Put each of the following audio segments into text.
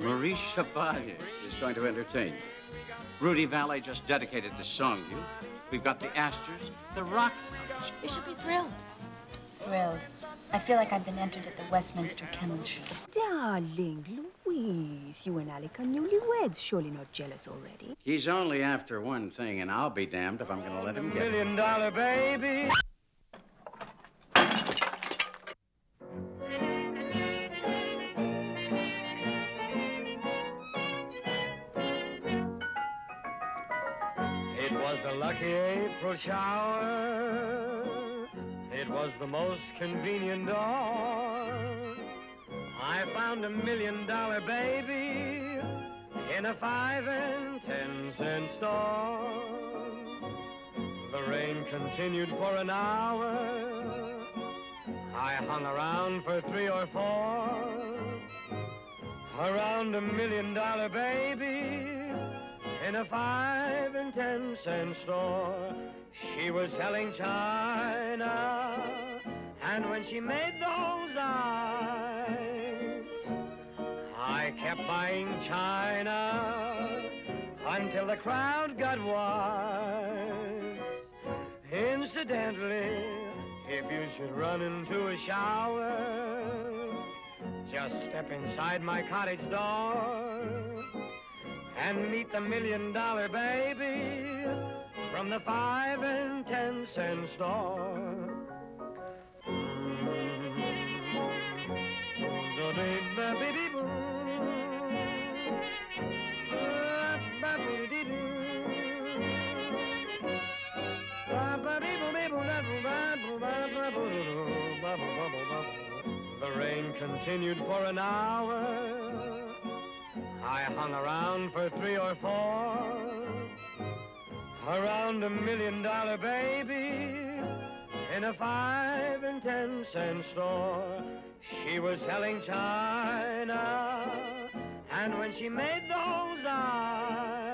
Maurice Chevalier is going to entertain you. Rudy Vallee just dedicated the song to you. We've got the Astors, the Rockefellers. You should be thrilled. Thrilled. I feel like I've been entered at the Westminster Kennel Show. Darling Louise, you and Alec are newlyweds. Surely not jealous already. He's only after one thing, and I'll be damned if I'm going to let him get it. Million dollar baby. April shower. It was the most convenient dawn. I found a million dollar baby in a five and ten cent store. The rain continued for an hour. I hung around for three or four. Around a million dollar baby in a five and ten cent store. She was selling china, and when she made those eyes, I kept buying china until the crowd got wise. Incidentally, if you should run into a shower, just step inside my cottage door and meet the million dollar baby from the five and ten cent store. The rain continued for an hour. I hung around for three or four. Around a million dollar baby in a five and ten cent store. She was selling china, and when she made those eyes,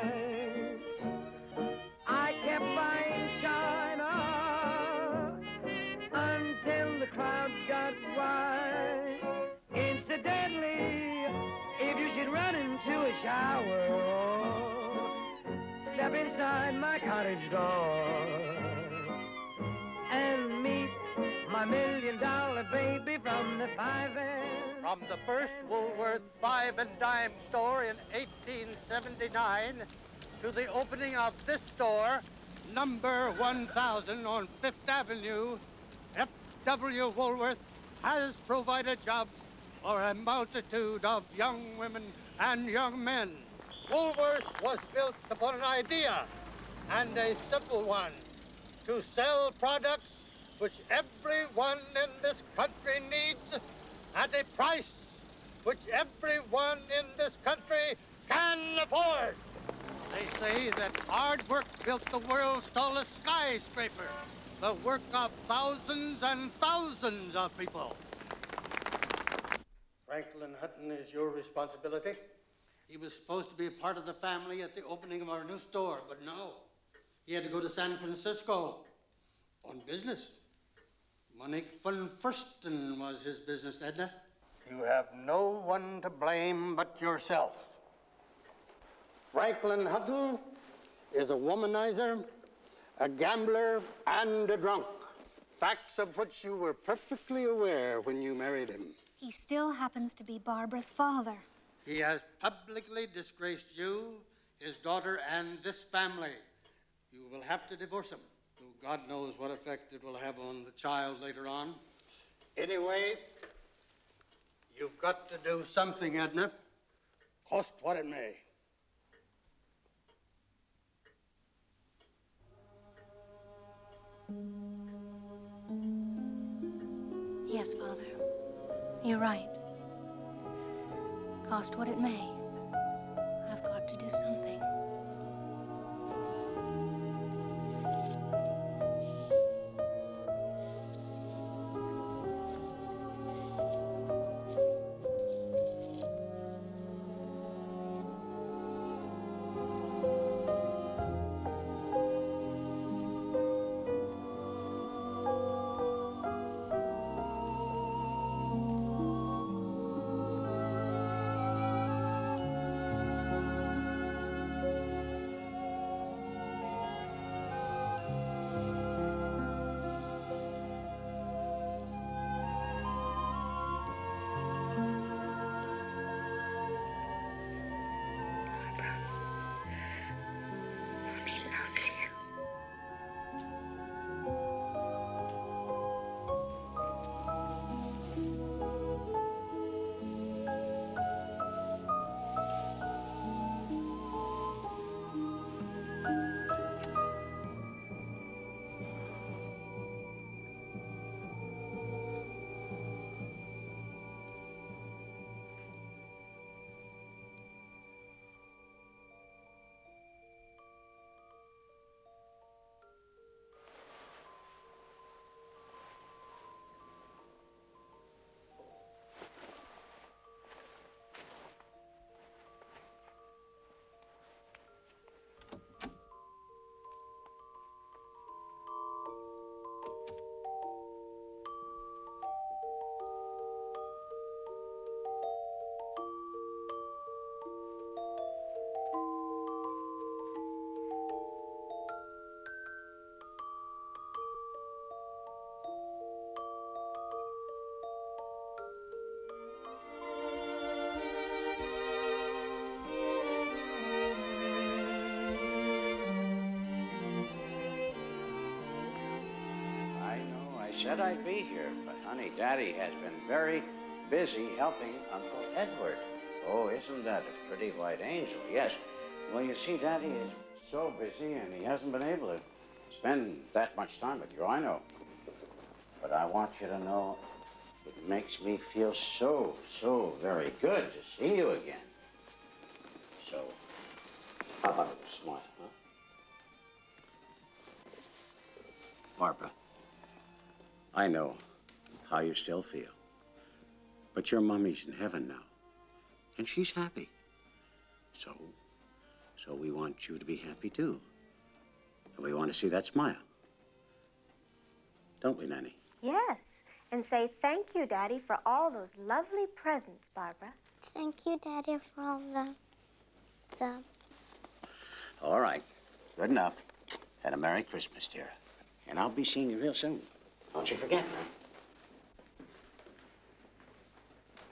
into a shower, step inside my cottage door and meet my million dollar baby from the five and... From the first Woolworth five and dime store in 1879 to the opening of this store, number 1000 on Fifth Avenue, F.W. Woolworth has provided jobs for a multitude of young women and young men. Woolworth was built upon an idea, and a simple one, to sell products which everyone in this country needs at a price which everyone in this country can afford. They say that hard work built the world's tallest skyscraper, the work of thousands and thousands of people. Franklin Hutton is your responsibility. He was supposed to be a part of the family at the opening of our new store, but no. He had to go to San Francisco on business. Monique von Fursten was his business, Edna. You have no one to blame but yourself. Franklin Hutton is a womanizer, a gambler, and a drunk. Facts of which you were perfectly aware when you married him. He still happens to be Barbara's father. He has publicly disgraced you, his daughter, and this family. You will have to divorce him. Though God knows what effect it will have on the child later on. Anyway, you've got to do something, Edna. Cost what it may. Yes, Father. You're right. Cost what it may. I've got to do something. Said I'd be here, but honey, Daddy has been very busy helping Uncle Edward. Oh, isn't that a pretty white angel? Yes. Well, you see, Daddy is so busy and he hasn't been able to spend that much time with you. I know. But I want you to know it makes me feel so, so very good to see you again. So, how about a smile, huh? Barbara, I know how you still feel. But your mommy's in heaven now. And she's happy. So, so we want you to be happy too. And we want to see that smile. Don't we, Nanny? Yes, and say thank you, Daddy, for all those lovely presents, Barbara. Thank you, Daddy, for all the. the. All right. Good enough. And a Merry Christmas, dear. And I'll be seeing you real soon. Don't you forget.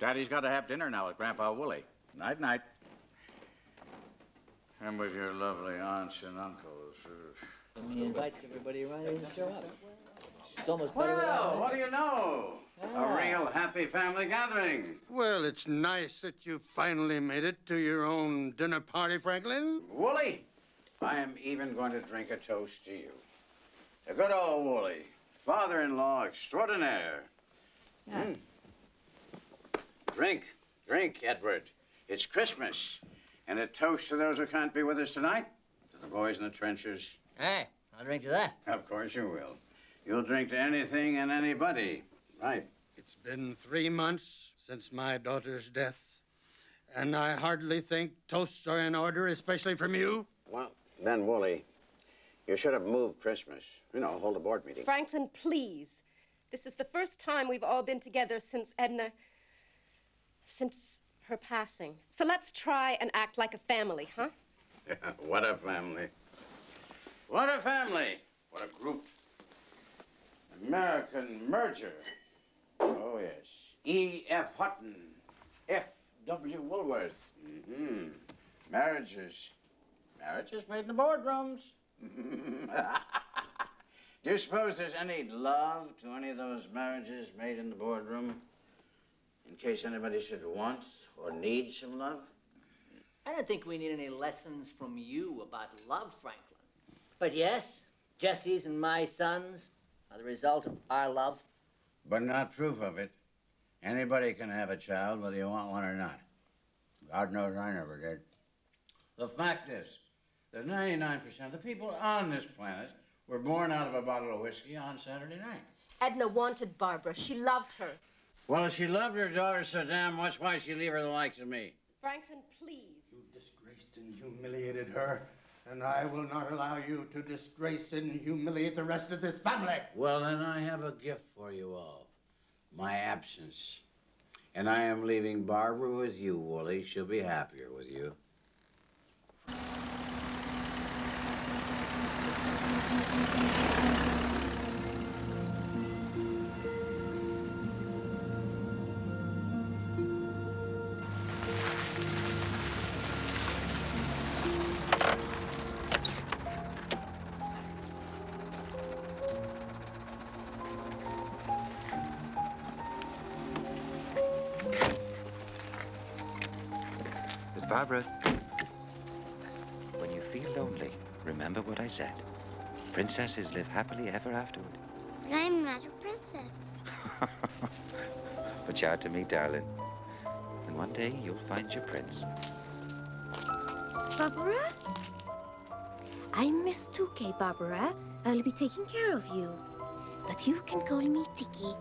Daddy's got to have dinner now with Grandpa Wooly. Night, night. And with your lovely aunts and uncles. And he invites everybody around here to show up. It's almost better than Well, what do you know? Ah. A real happy family gathering. Well, it's nice that you finally made it to your own dinner party, Franklin. Wooly, I am even going to drink a toast to you. The good old Wooly, father-in-law extraordinaire. Mm. Drink, drink, Edward. It's Christmas. And a toast to those who can't be with us tonight. To the boys in the trenches. Hey, I'll drink to that. Of course you will. You'll drink to anything and anybody. Right. It's been three months since my daughter's death, and I hardly think toasts are in order, especially from you. Well, then, Wooly, you should have moved Christmas. You know, hold a board meeting. Franklin, please. This is the first time we've all been together since Edna. since her passing. So let's try and act like a family, huh? what a family. What a family. What a group. American merger. Oh, yes. E.F. Hutton. F.W. Woolworth. Mm-hmm. Marriages. Marriages made in the boardrooms. Do you suppose there's any love to any of those marriages made in the boardroom? In case anybody should want or need some love? I don't think we need any lessons from you about love, Franklin. But yes, Jesse's and my sons are the result of our love. But not proof of it. Anybody can have a child, whether you want one or not. God knows I never did. The fact is that 99% of the people on this planet were born out of a bottle of whiskey on Saturday night. Edna wanted Barbara. She loved her. Well, if she loved her daughter so damn much, why'd she leave her the likes of me? Franklin, please. You disgraced and humiliated her, and I will not allow you to disgrace and humiliate the rest of this family. Well, then I have a gift for you all. My absence. And I am leaving Barbara with you, Wooly. She'll be happier with you. Princesses live happily ever afterward. But I'm not a princess. But you are to me, darling. And one day you'll find your prince. Barbara? I'm Miss Touquet, Barbara. I'll be taking care of you. But you can call me Tiki.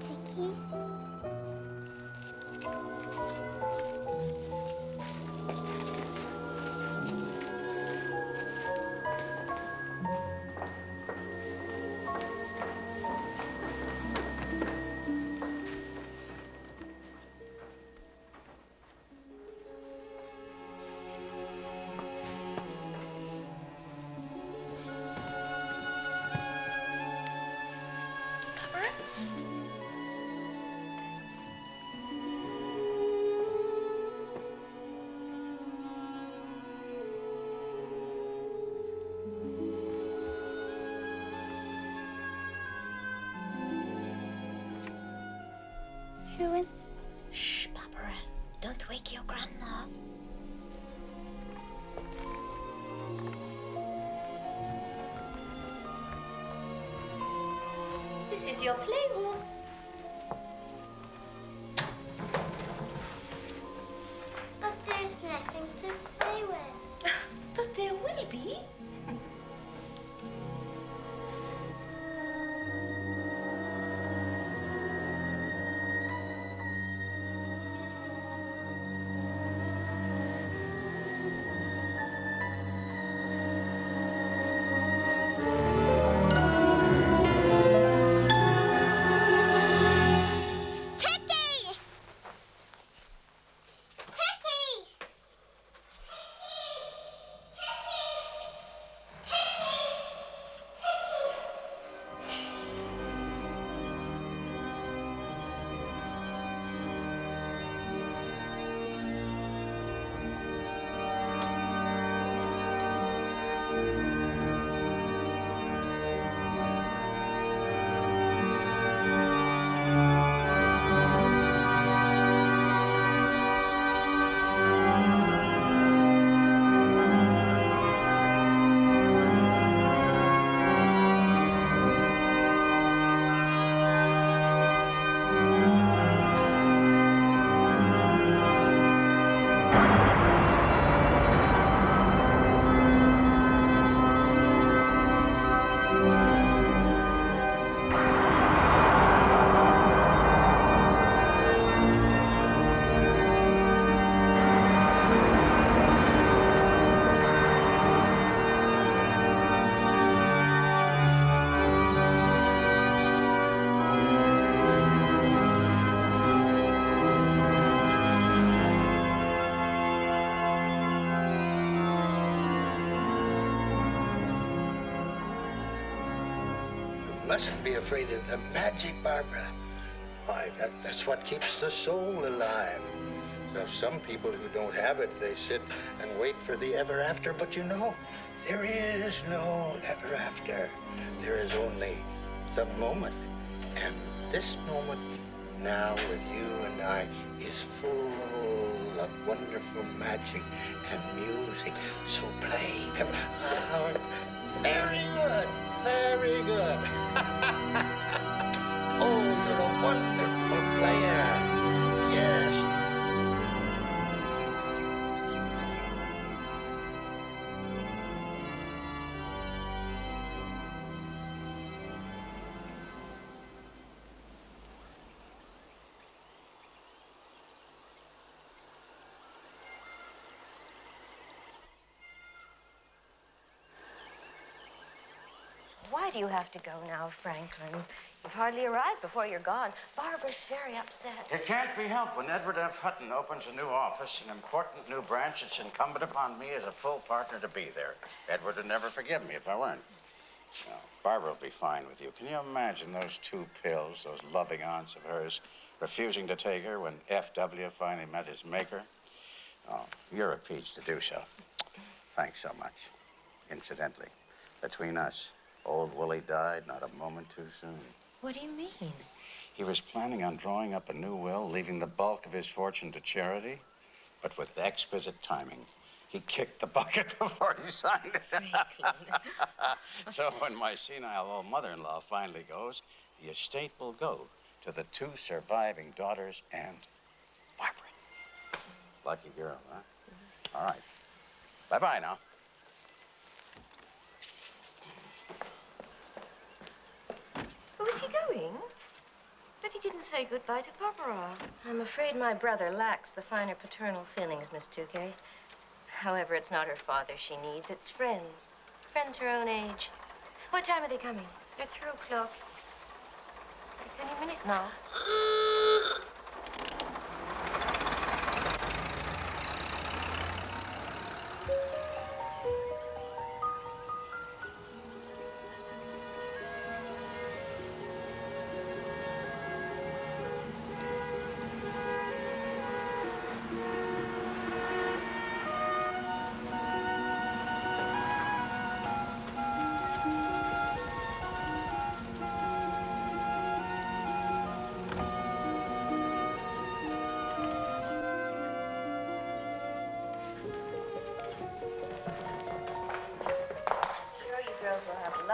Tiki? Mustn't be afraid of the magic, Barbara. Why, that, that's what keeps the soul alive. So some people who don't have it, they sit and wait for the ever after. But you know, there is no ever after. There is only the moment. And this moment now with you and I is full of wonderful magic and music. So play. Very good. Very good. oh, you're a wonderful player. Do you have to go now, Franklin? You've hardly arrived before you're gone. Barbara's very upset. It can't be helped. When Edward F. Hutton opens a new office, an important new branch, it's incumbent upon me as a full partner to be there. Edward would never forgive me if I weren't. No, Barbara will be fine with you. Can you imagine those two pills, those loving aunts of hers, refusing to take her when F.W. finally met his maker? Oh, you're a peach to do so. Thanks so much. Incidentally, between us, old Willie died not a moment too soon. What do you mean? He was planning on drawing up a new will, leaving the bulk of his fortune to charity, but with exquisite timing, he kicked the bucket before he signed it. so when my senile old mother-in-law finally goes, the estate will go to the two surviving daughters and Barbara. Lucky girl, huh? All right. Bye-bye now. Where's he going? But he didn't say goodbye to Barbara. I'm afraid my brother lacks the finer paternal feelings, Miss Touquet. However, it's not her father she needs, it's friends. Friends her own age. What time are they coming? They're three o'clock. It's any minute now.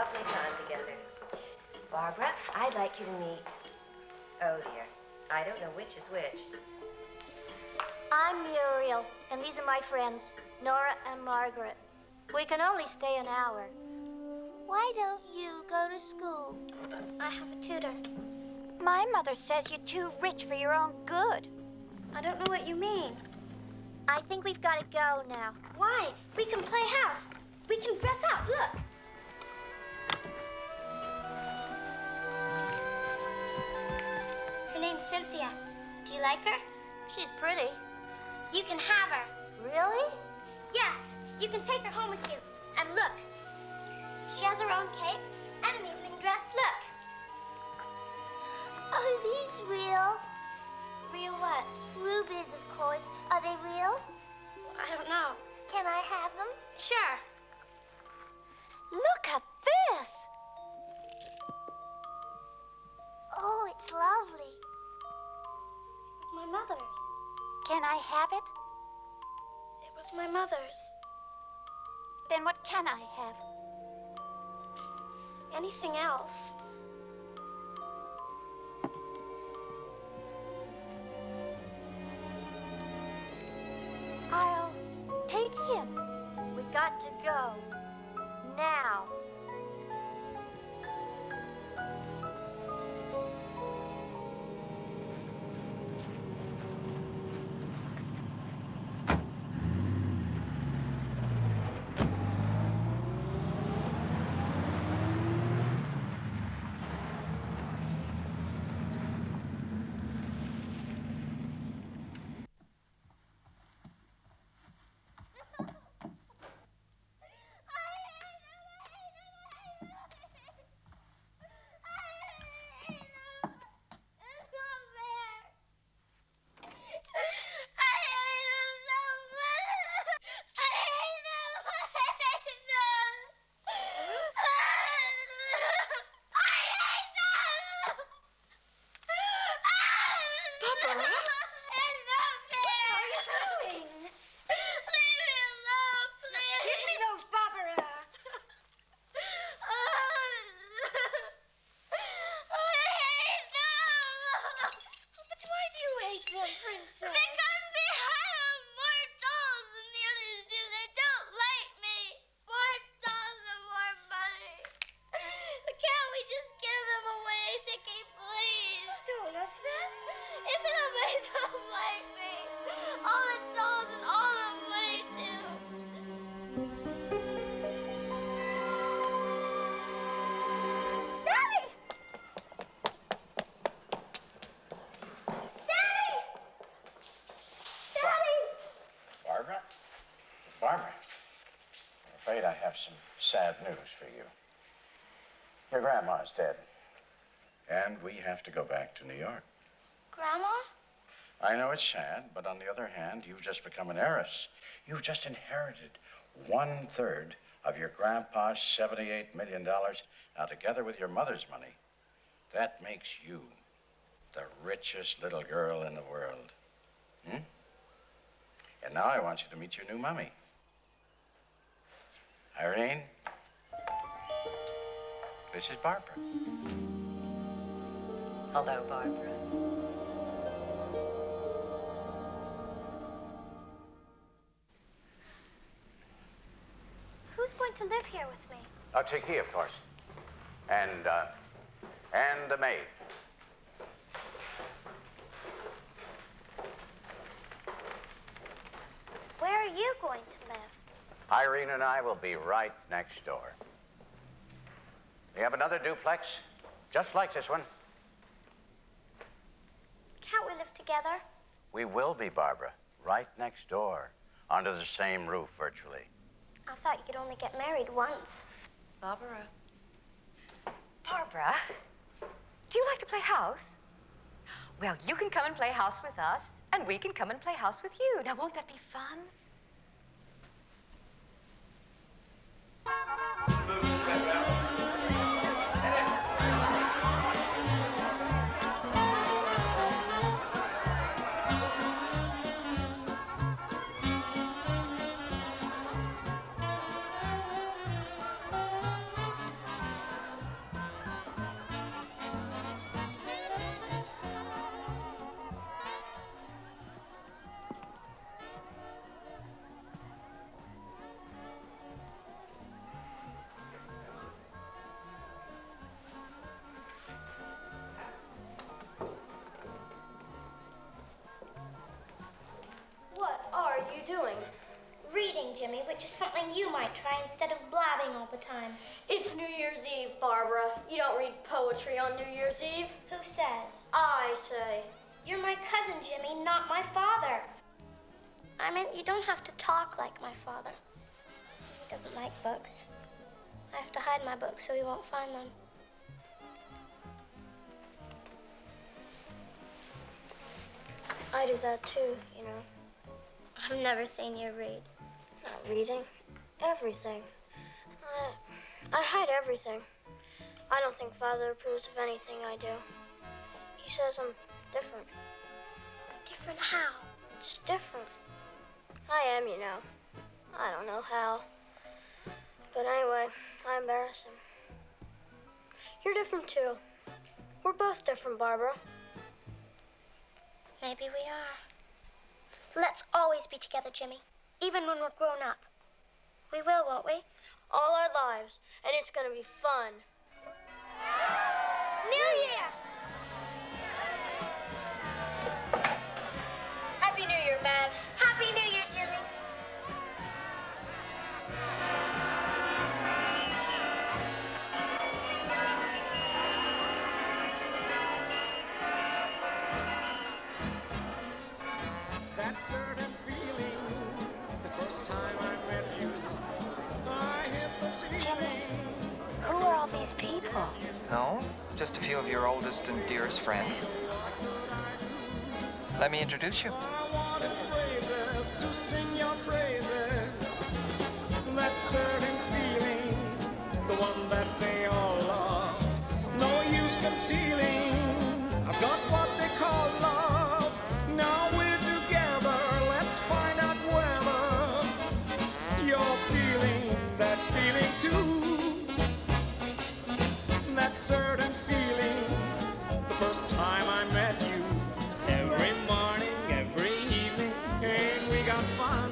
lovely time together. Barbara, I'd like you to meet. Oh dear, I don't know which is which. I'm Muriel, and these are my friends, Nora and Margaret. We can only stay an hour. Why don't you go to school? I have a tutor. My mother says you're too rich for your own good. I don't know what you mean. I think we've got to go now. Why? We can play house. We can dress up. Look. Name's Cynthia. Do you like her? She's pretty. You can have her. Really? Yes. You can take her home with you. And look. She has her own cape and an evening dress. Look. Are these real? Real what? Rubies, of course. Are they real? I don't know. Can I have them? Sure. Look at this. Oh, it's lovely. It's my mother's. Can I have it? It was my mother's. Then what can I have? Anything else? Uh-huh. Some sad news for you. Your grandma's dead. And we have to go back to New York. Grandma? I know it's sad, but on the other hand, you've just become an heiress. You've just inherited one third of your grandpa's $78 million. Now, together with your mother's money, that makes you the richest little girl in the world. Hmm? And now I want you to meet your new mummy. Irene, this is Barbara. Hello, Barbara. Who's going to live here with me? Oh, Tiki, of course. And, uh, and the maid. Where are you going to live? Irene and I will be right next door. We have another duplex, just like this one. Can't we live together? We will be, Barbara, right next door, under the same roof, virtually. I thought you could only get married once. Barbara. Barbara, do you like to play house? Well, you can come and play house with us, and we can come and play house with you. Now, won't that be fun? Now. Is something you might try instead of blabbing all the time. It's New Year's Eve, Barbara. You don't read poetry on New Year's Eve. Who says? I say. You're my cousin, Jimmy, not my father. I meant you don't have to talk like my father. He doesn't like books. I have to hide my books so he won't find them. I do that too, you know. I've never seen you read. Not reading. Everything. I, I hide everything. I don't think Father approves of anything I do. He says I'm different. Different how? Just different. I am, you know. I don't know how. But anyway, I embarrass him. You're different too. We're both different, Barbara. Maybe we are. Let's always be together, Jimmy. Even when we're grown up. We will, won't we? All our lives. And it's gonna be fun. New Year! Happy New Year, Mav. Happy New people? No, just a few of your oldest and dearest friends. Let me introduce you. Phrases to sing your praises. That certain feeling, the one that they all love. No use concealing. I've got what certain feeling, the first time I met you. Every morning, every evening, ain't we got fun?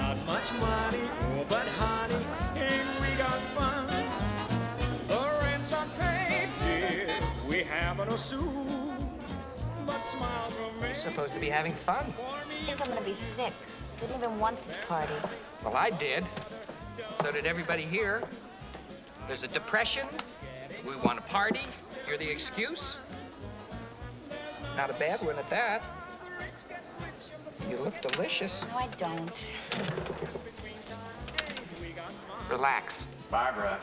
Not much money, oh, but honey, ain't we got fun? The rent's unpaid, dear. We haven't a sou, but smiles remain. You're supposed to be having fun. I think I'm gonna be sick. Didn't even want this party. Well, I did. So did everybody here. There's a depression. We want to party. You're the excuse. Not a bad one at that. You look delicious. No, I don't. Relax. Barbara.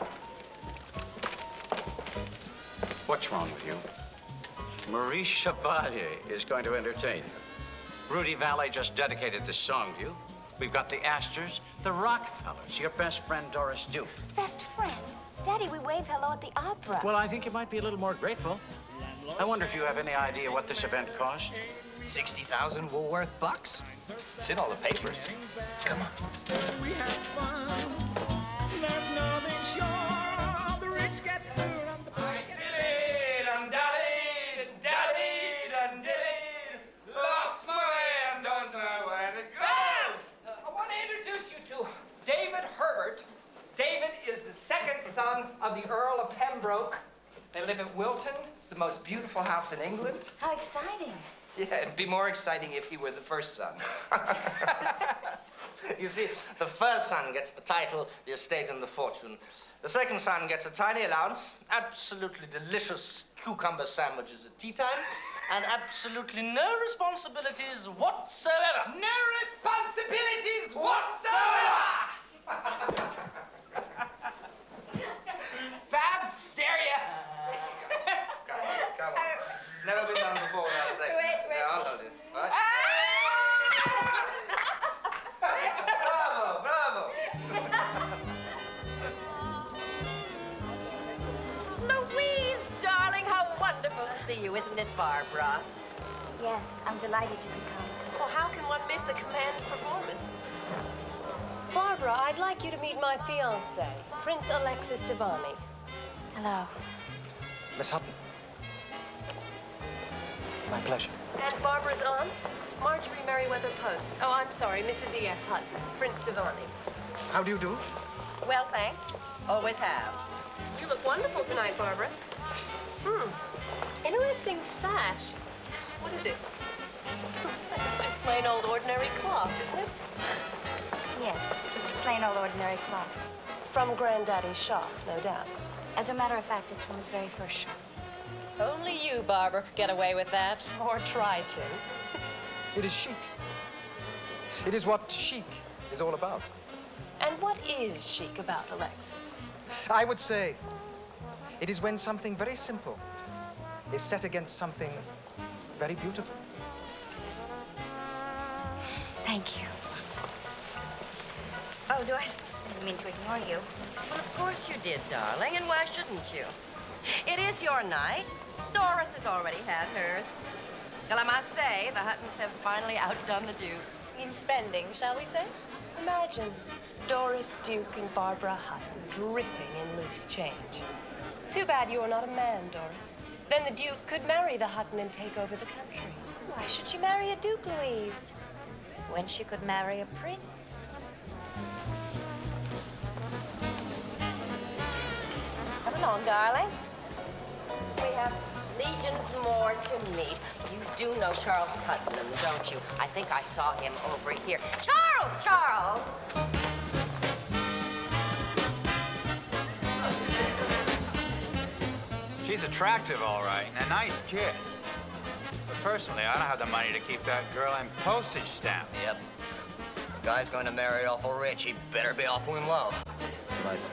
What's wrong with you? Maurice Chevalier is going to entertain you. Rudy Vallee just dedicated this song to you. We've got the Astors, the Rockefellers, your best friend Doris Duke. Best friend? Daddy, we wave hello at the opera. Well, I think you might be a little more grateful. I wonder if you have any idea what this event cost? 60,000 Woolworth bucks. It's in all the papers. Come on. We have fun. There's nothing sure. The rich get food and the poor get Lost my man, don't know where it goes. I want to introduce you to David Herbert. David is the second son of the Earl of Pembroke. They live at Wilton. It's the most beautiful house in England. How exciting. Yeah, it'd be more exciting if he were the first son. You see, the first son gets the title, the estate, and the fortune. The second son gets a tiny allowance, absolutely delicious cucumber sandwiches at tea time, and absolutely no responsibilities whatsoever. No responsibilities whatsoever! Barbara? Yes, I'm delighted you could come. Well, how can one miss a commanding performance? Barbara, I'd like you to meet my fiance, Prince Alexis Mdivani. Hello. Miss Hutton. My pleasure. And Barbara's aunt, Marjorie Merriweather Post. Oh, I'm sorry, Mrs. E.F. Hutton, Prince Mdivani. How do you do? Well, thanks. Always have. You look wonderful tonight, Barbara. Hmm. Interesting sash. What is it? It's just plain old ordinary cloth, isn't it? Yes. Just plain old ordinary cloth. From Granddaddy's shop, no doubt. As a matter of fact, it's from his very first shop. Only you, Barbara, could get away with that. Or try to. It is chic. It is what chic is all about. And what is chic about Alexis? I would say it is when something very simple is set against something very beautiful. Thank you. Oh, Doris, I didn't mean to ignore you. Well, of course you did, darling, and why shouldn't you? It is your night. Doris has already had hers. Well, I must say, the Huttons have finally outdone the Dukes. In spending, shall we say? Imagine Doris Duke and Barbara Hutton dripping in loose change. Too bad you are not a man, Doris. Then the Duke could marry the Hutton and take over the country. Why should she marry a Duke, Louise? When she could marry a prince. Come along, darling. We have legions more to meet. You do know Charles Putnam, don't you? I think I saw him over here. Charles! Charles! She's attractive, all right, and a nice kid. But personally, I don't have the money to keep that girl in postage stamp. Yep. The guy's going to marry awful rich. He better be awful in love. Nice.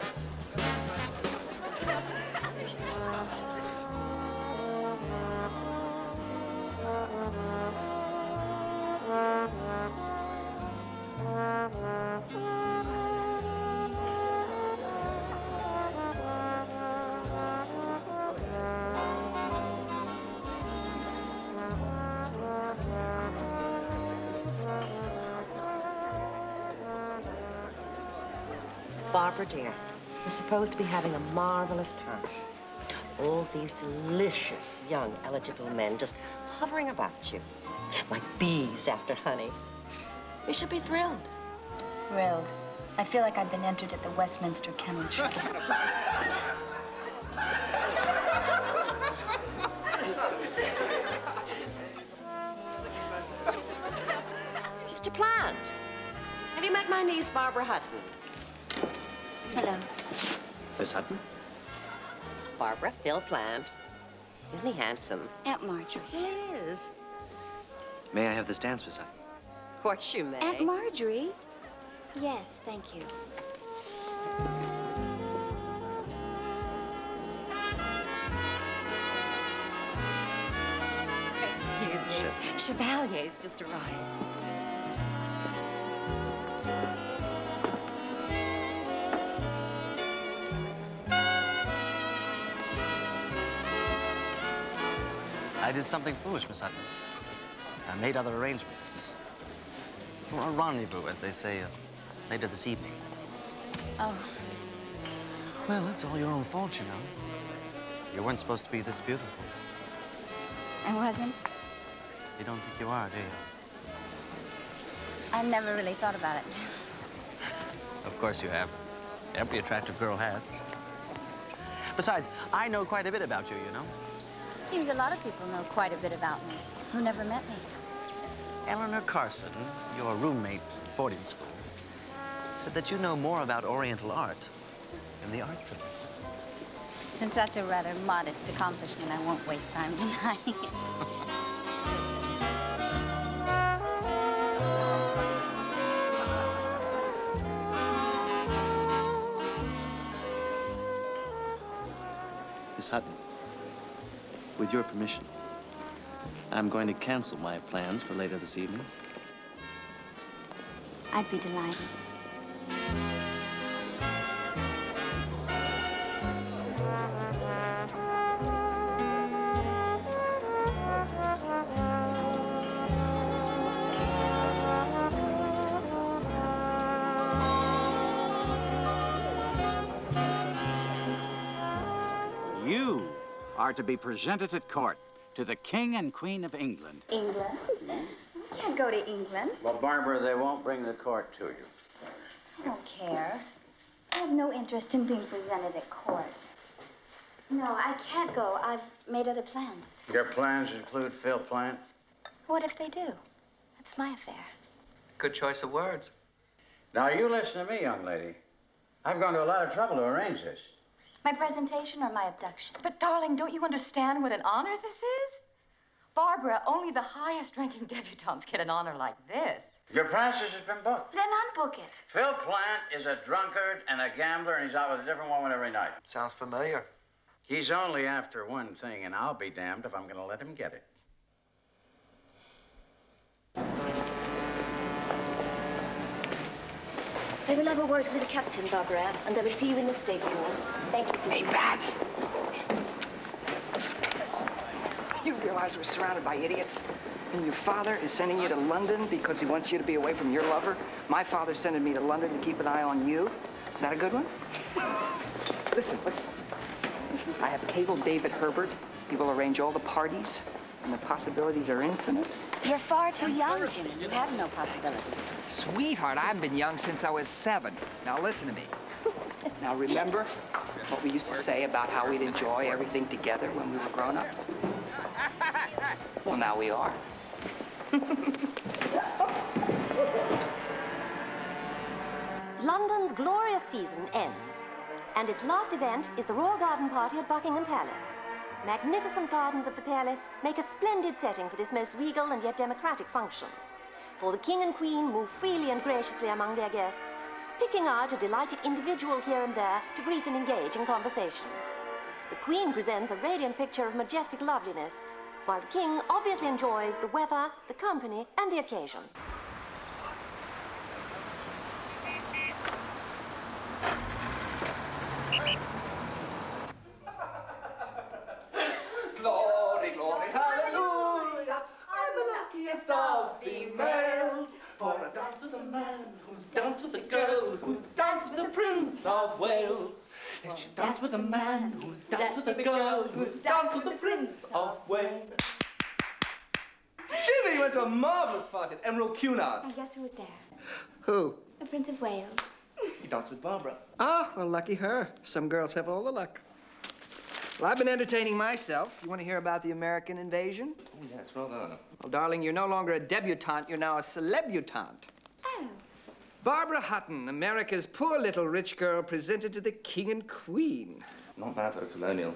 Barbara, dear, we're supposed to be having a marvelous time. All these delicious young eligible men just hovering about you like bees after honey. You should be thrilled. Thrilled. I feel like I've been entered at the Westminster Kennel Show. Mr. Plant, have you met my niece, Barbara Hutton? Hello. Miss Hutton? Barbara, Phil Plant. Isn't he handsome? Aunt Marjorie. He is. May I have this dance, Miss Hutton? Of course you may. Aunt Marjorie? Yes, thank you. Excuse me. Chevalier's just arrived. Did something foolish, Miss Hutton. I made other arrangements. For a rendezvous, as they say, uh, later this evening. Oh, Well, that's all your own fault, you know. You weren't supposed to be this beautiful. I wasn't. You don't think you are, do you? I never really thought about it. Of course you have. Every attractive girl has. Besides, I know quite a bit about you, you know. Seems a lot of people know quite a bit about me who never met me. Eleanor Carson, your roommate at boarding school, said that you know more about Oriental art than the art professor. Since that's a rather modest accomplishment, I won't waste time denying it. With your permission, I'm going to cancel my plans for later this evening. I'd be delighted. Be presented at court to the King and Queen of England. England? I can't go to England. Well, Barbara, they won't bring the court to you. I don't care. I have no interest in being presented at court. No, I can't go. I've made other plans. Your plans include Phil Plant? What if they do? That's my affair. Good choice of words. Now, you listen to me, young lady. I've gone to a lot of trouble to arrange this. My presentation or my abduction? But, darling, don't you understand what an honor this is? Barbara, only the highest ranking debutantes get an honor like this. Your passage has been booked. Then unbook it. Phil Plant is a drunkard and a gambler, and he's out with a different woman every night. Sounds familiar. He's only after one thing, and I'll be damned if I'm going to let him get it. I will have a word with the captain, Barbara, and I will see you in the stateroom. Thank you. Hey, Babs. You realize we're surrounded by idiots? And your father is sending you to London because he wants you to be away from your lover? My father's sending me to London to keep an eye on you? Is that a good one? Listen, listen. I have cabled David Herbert. He will arrange all the parties, and the possibilities are infinite. You're far too young, Jimmy. You have no possibilities. Sweetheart, I've been young since I was seven. Now listen to me. Now remember what we used to say about how we'd enjoy everything together when we were grown-ups? Well, now we are. London's glorious season ends, and its last event is the Royal Garden Party at Buckingham Palace. Magnificent gardens of the palace make a splendid setting for this most regal and yet democratic function. For the King and Queen move freely and graciously among their guests, picking out a delighted individual here and there to greet and engage in conversation. The Queen presents a radiant picture of majestic loveliness, while the King obviously enjoys the weather, the company, and the occasion. Glory, glory, hallelujah. I'm the luckiest of females. For I dance with a man who's danced with a girl who's danced with the Prince of Wales. And she danced with a man who's danced with a girl who's danced with the Prince of Wales. Jimmy went to a marvelous party at Emerald Cunard's. And guess who was there? Who? The Prince of Wales. He danced with Barbara. Ah, well, lucky her. Some girls have all the luck. Well, I've been entertaining myself. You want to hear about the American invasion? Oh, yes, well done. Well, darling, you're no longer a debutante, you're now a celebutante. Oh. Barbara Hutton, America's poor little rich girl, presented to the king and queen. Not bad for a colonial.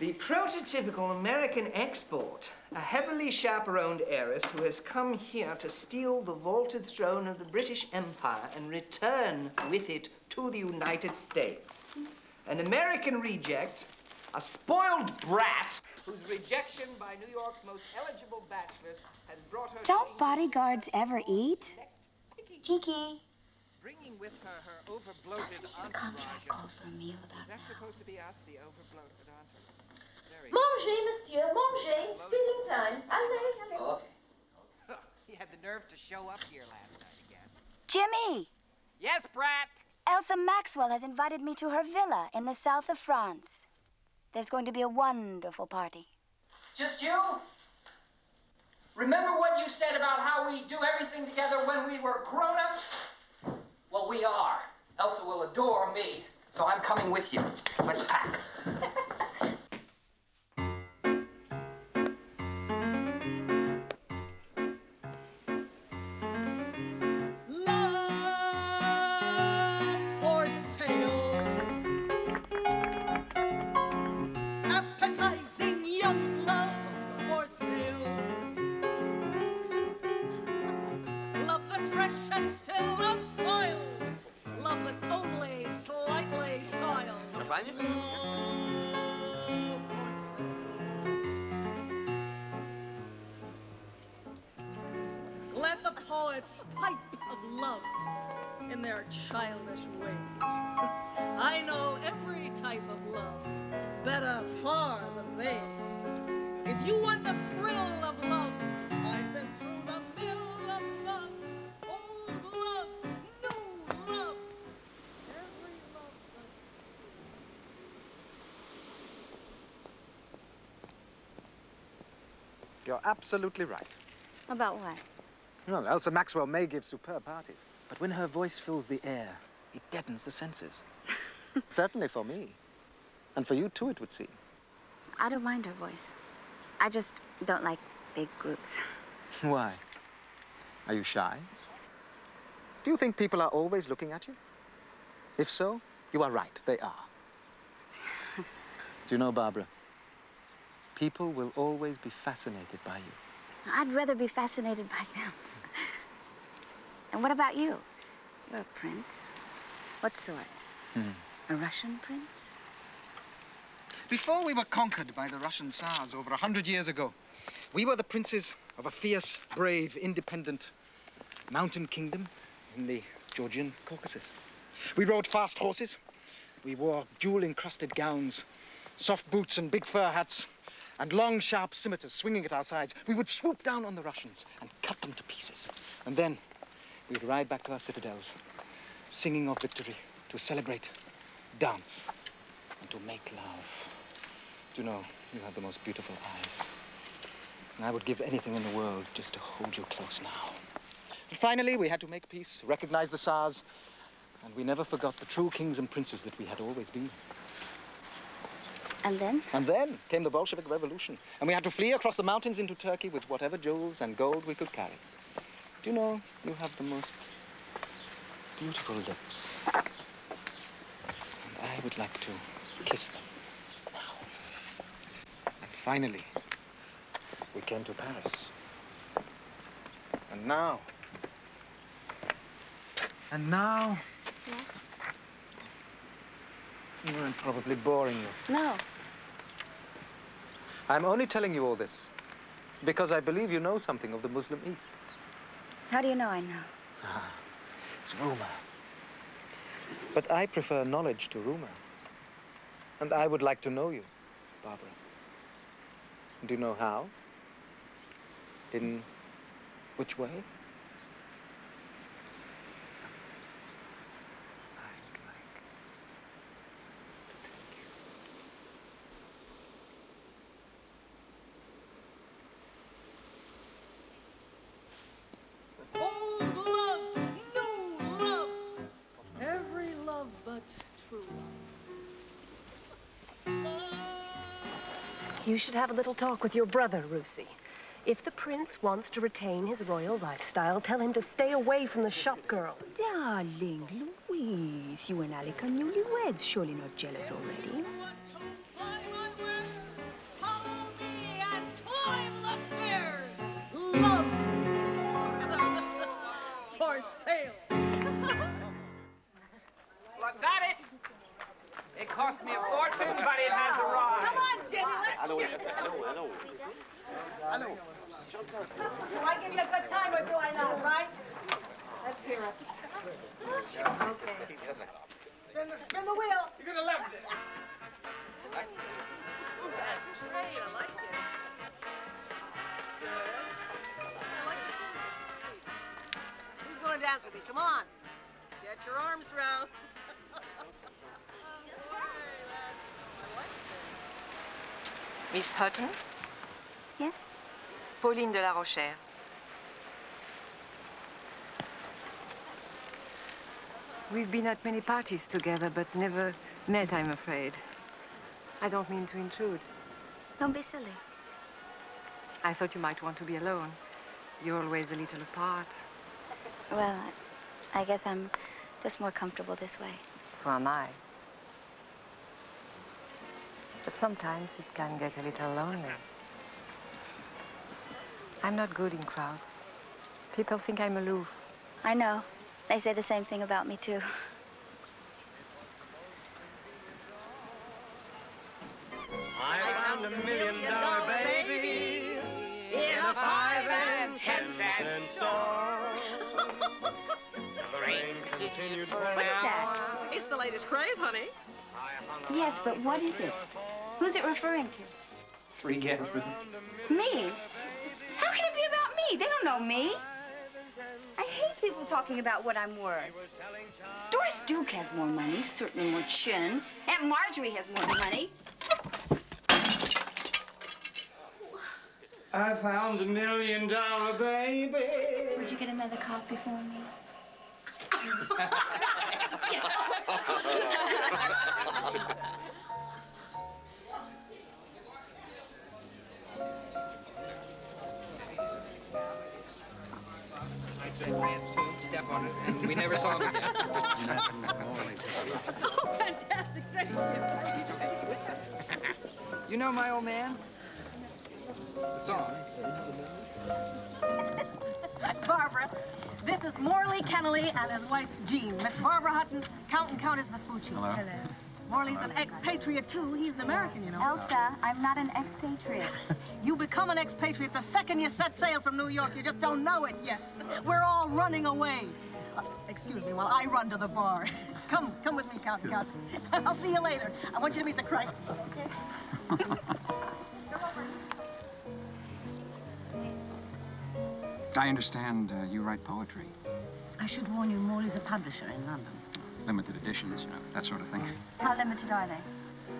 The prototypical American export, a heavily chaperoned heiress who has come here to steal the vaulted throne of the British Empire and return with it to the United States. An American reject, a spoiled brat, whose rejection by New York's most eligible bachelors has brought her. Don't bodyguards ever eat? Tiki. Bringing with her her overbloated Doesn't his contract call for a meal about Is that supposed to be us, the overbloated entourage? Very Mangez, monsieur, mangez. It's feeding time. Allez, allez. Oh. He had the nerve to show up here last night again. Jimmy! Yes, Brat? Elsa Maxwell has invited me to her villa in the south of France. There's going to be a wonderful party. Just you? Remember what you said about how we do everything together when we were grown-ups? Well, we are. Elsa will adore me, so I'm coming with you. Let's pack. childish way. I know every type of love better far than they. If you want the thrill of love, I've been through the mill of love, old love, new love, every love You're absolutely right. About what? Well, Elsa Maxwell may give superb parties, but when her voice fills the air, it deadens the senses. Certainly for me. And for you too, it would seem. I don't mind her voice. I just don't like big groups. Why? Are you shy? Do you think people are always looking at you? If so, you are right, they are. Do you know, Barbara? People will always be fascinated by you. I'd rather be fascinated by them. And what about you? You're a prince. What sort? Hmm. A Russian prince? Before we were conquered by the Russian Tsars over a hundred years ago, we were the princes of a fierce, brave, independent mountain kingdom in the Georgian Caucasus. We rode fast horses. We wore jewel-encrusted gowns, soft boots and big fur hats, and long, sharp scimitars swinging at our sides. We would swoop down on the Russians and cut them to pieces. And then we'd ride back to our citadels, singing of victory, to celebrate, dance, and to make love. Do you know, you have the most beautiful eyes. And I would give anything in the world just to hold you close now. But finally, we had to make peace, recognize the Tsars, and we never forgot the true kings and princes that we had always been. And then? And then came the Bolshevik Revolution, and we had to flee across the mountains into Turkey with whatever jewels and gold we could carry. Do you know, you have the most beautiful lips. And I would like to kiss them now. And finally, we came to Paris. And now, and now, I'm probably boring you. No. I'm only telling you all this because I believe you know something of the Muslim East. How do you know I know? Ah, it's rumor. But I prefer knowledge to rumor. And I would like to know you, Barbara. Do you know how? In which way? You should have a little talk with your brother, Rusi. If the prince wants to retain his royal lifestyle, tell him to stay away from the shop girl. Darling Louise, you and Alec are newlyweds. Surely not jealous already. Pauline de la Rochère. We've been at many parties together, but never met, I'm afraid. I don't mean to intrude. Don't be silly. I thought you might want to be alone. You're always a little apart. Well, I guess I'm just more comfortable this way. So am I. But sometimes it can get a little lonely. I'm not good in crowds. People think I'm aloof. I know. They say the same thing about me, too. I found a million dollar baby in a five and ten cent store. The rain continued pouring What is that? It's the latest craze, honey. Yes, but what is it? Who's it referring to? Three guesses. Me? Me? They don't know me. I hate people talking about what I'm worth. Doris Duke has more money, certainly more chin. Aunt Marjorie has more money. I found a million dollar baby. Would you get another copy for me? I say Rance Tubes. step on it, and we never saw him again. Oh, fantastic. Thank you. You know my old man? The song. Barbara, this is Morley Kennerley and his wife Jean. Miss Barbara Hutton, Count and Countess Vespucci. Hello. Morley's an expatriate, too. He's an American, you know. Elsa, I'm not an expatriate. You become an expatriate the second you set sail from New York. You just don't know it yet. We're all running away. Uh, excuse me while I run to the bar. come, come with me, Count and Countess. I'll see you later. I want you to meet the Crichton. I understand uh, you write poetry, I should warn you, Morley's a publisher in London. Limited editions, you know, that sort of thing. How limited are they?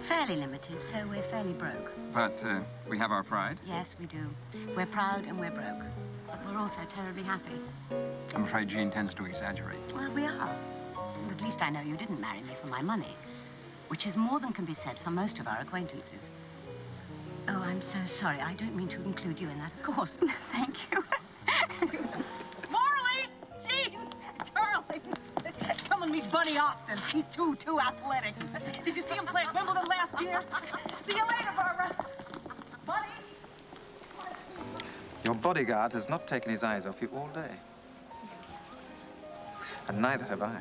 Fairly limited, so we're fairly broke. But uh, we have our pride. Yes, we do. We're proud and we're broke. But we're also terribly happy. I'm afraid Jean tends to exaggerate. Well, we are. At least I know you didn't marry me for my money, which is more than can be said for most of our acquaintances. Oh, I'm so sorry. I don't mean to include you in that, of course. Thank you. Come and meet Bunny Austin. He's too, too athletic. Did you see him play at Wimbledon last year? See you later, Barbara. Bunny! Your bodyguard has not taken his eyes off you all day. And neither have I.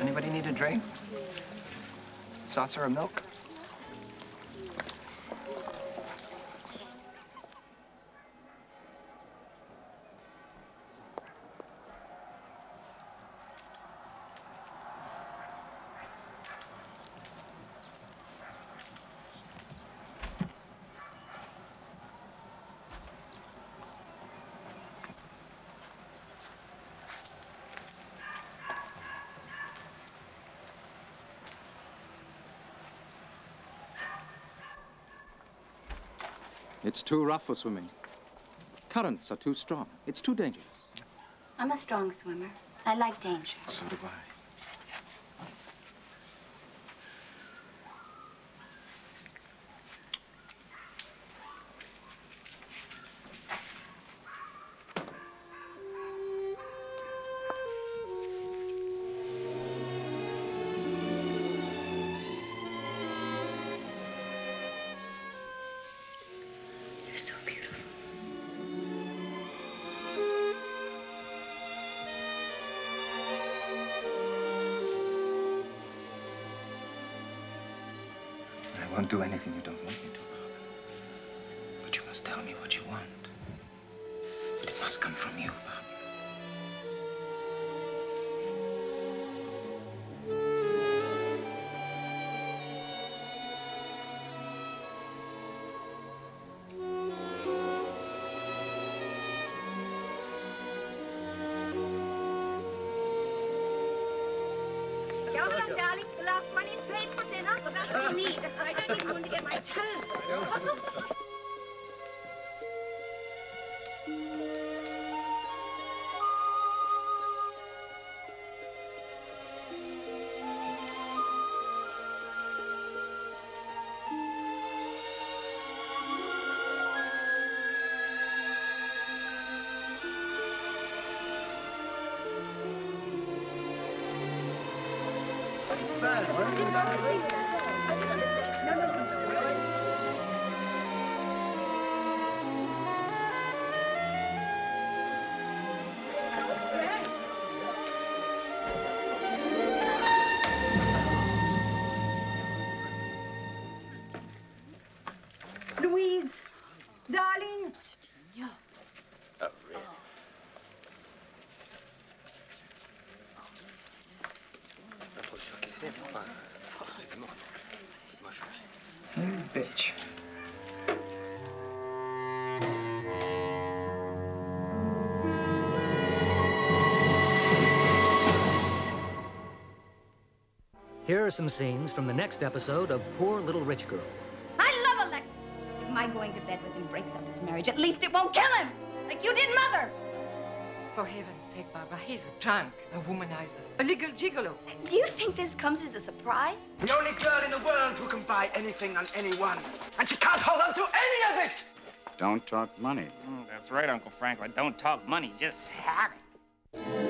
Anybody need a drink? Saucer of milk? It's too rough for swimming. Currents are too strong. It's too dangerous. I'm a strong swimmer. I like danger. So do I. you need. I don't even want to get my toes. Here are some scenes from the next episode of Poor Little Rich Girl. I love Alexis. If my going to bed with him breaks up his marriage, at least it won't kill him, like you did Mother. For heaven's sake, Barbara, he's a drunk, a womanizer, a legal gigolo. Do you think this comes as a surprise? The only girl in the world who can buy anything on anyone. And she can't hold on to any of it! Don't talk money. Mm, that's right, Uncle Franklin. Don't talk money, just have it.